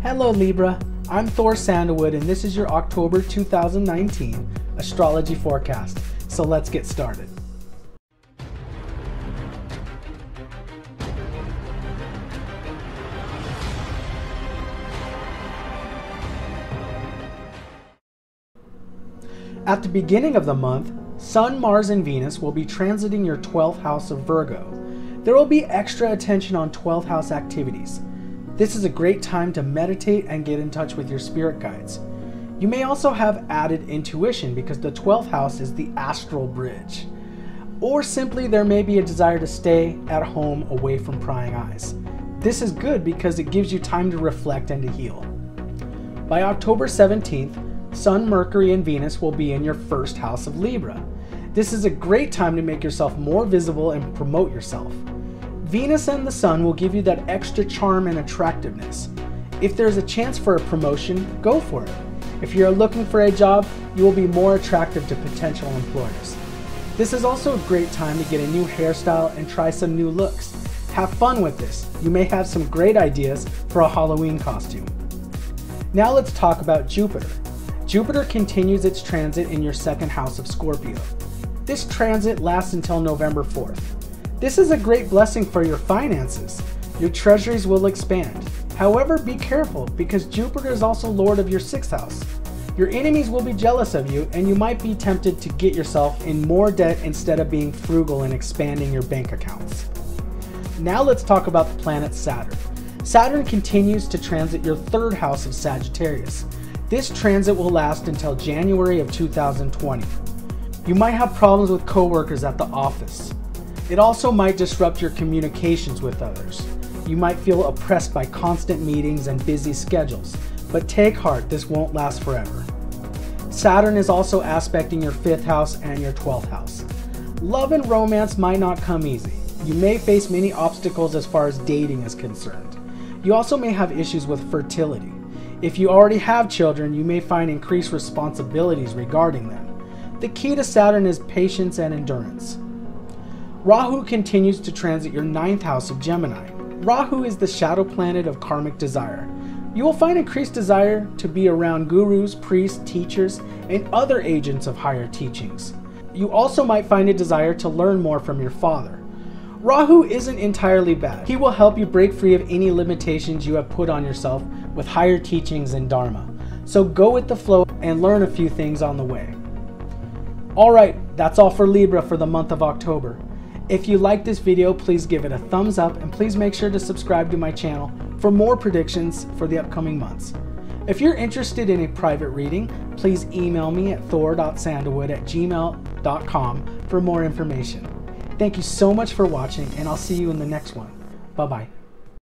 Hello Libra, I'm Thor Sandalwood and this is your October 2019 astrology forecast. So let's get started. At the beginning of the month, Sun, Mars, and Venus will be transiting your 12th house of Virgo. There will be extra attention on 12th house activities. This is a great time to meditate and get in touch with your spirit guides. You may also have added intuition because the 12th house is the astral bridge. Or simply there may be a desire to stay at home away from prying eyes. This is good because it gives you time to reflect and to heal. By October 17th, Sun, Mercury, and Venus will be in your first house of Libra. This is a great time to make yourself more visible and promote yourself. Venus and the Sun will give you that extra charm and attractiveness. If there's a chance for a promotion, go for it. If you're looking for a job, you will be more attractive to potential employers. This is also a great time to get a new hairstyle and try some new looks. Have fun with this. You may have some great ideas for a Halloween costume. Now let's talk about Jupiter. Jupiter continues its transit in your second house of Scorpio. This transit lasts until November 4th. This is a great blessing for your finances. Your treasuries will expand. However, be careful because Jupiter is also lord of your sixth house. Your enemies will be jealous of you and you might be tempted to get yourself in more debt instead of being frugal and expanding your bank accounts. Now let's talk about the planet Saturn. Saturn continues to transit your third house of Sagittarius. This transit will last until January of 2020. You might have problems with coworkers at the office. It also might disrupt your communications with others. You might feel oppressed by constant meetings and busy schedules, but take heart, this won't last forever. Saturn is also aspecting your 5th house and your 12th house. Love and romance might not come easy. You may face many obstacles as far as dating is concerned. You also may have issues with fertility. If you already have children, you may find increased responsibilities regarding them. The key to Saturn is patience and endurance. Rahu continues to transit your ninth house of Gemini. Rahu is the shadow planet of karmic desire. You will find increased desire to be around gurus, priests, teachers, and other agents of higher teachings. You also might find a desire to learn more from your father. Rahu isn't entirely bad. He will help you break free of any limitations you have put on yourself with higher teachings and Dharma. So go with the flow and learn a few things on the way. Alright, that's all for Libra for the month of October. If you like this video, please give it a thumbs up and please make sure to subscribe to my channel for more predictions for the upcoming months. If you're interested in a private reading, please email me at thor.sandalwood at gmail.com for more information. Thank you so much for watching and I'll see you in the next one. Bye bye.